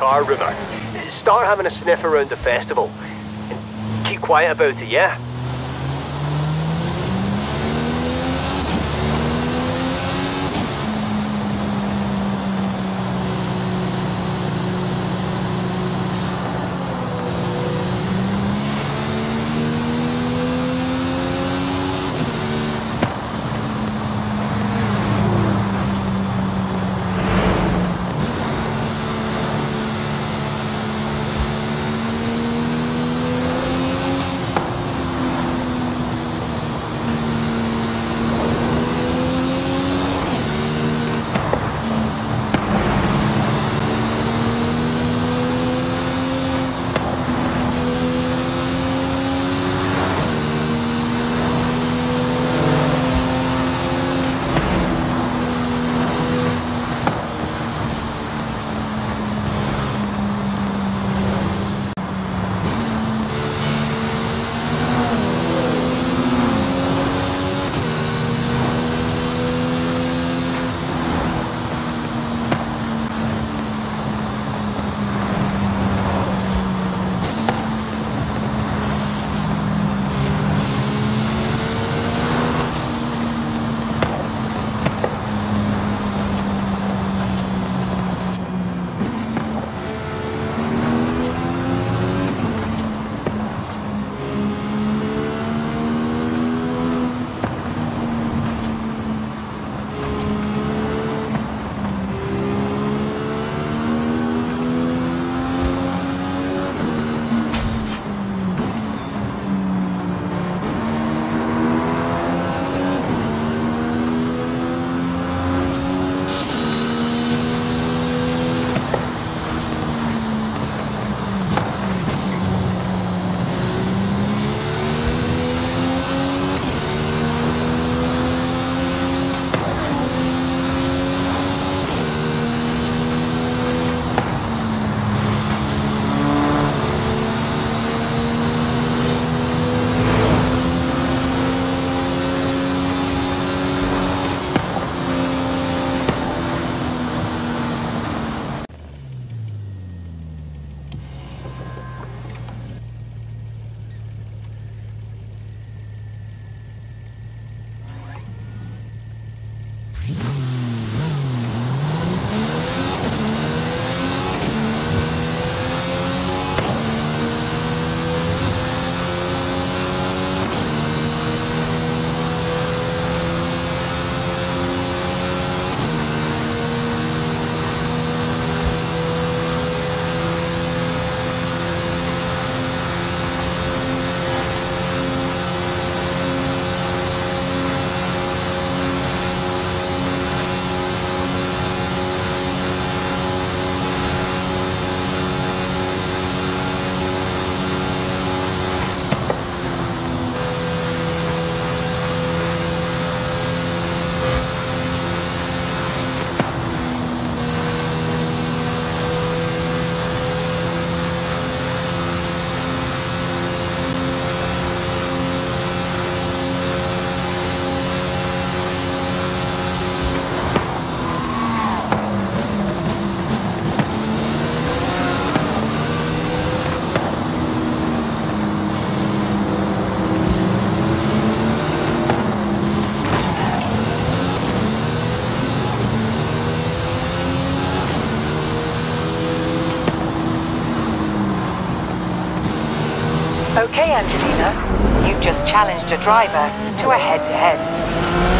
car, Rimmer. Start having a sniff around the festival. And keep quiet about it, yeah? Okay, Angelina. You've just challenged a driver to a head-to-head. 200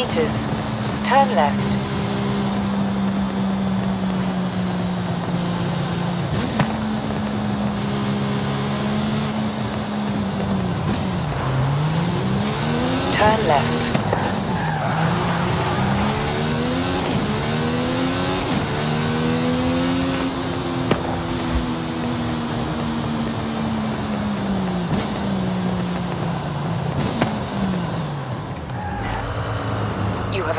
meters. Turn left. Turn left.